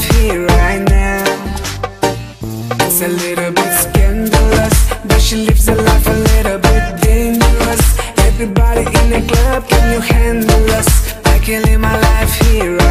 live here right now. It's a little bit scandalous, but she lives a life a little bit dangerous. Everybody in the club, can you handle us? I can live my life here.